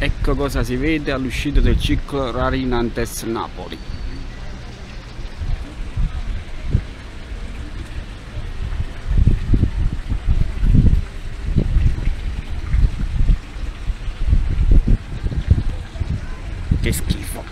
Ecco cosa si vede all'uscita del ciclo Rarinantes Napoli. Che schifo.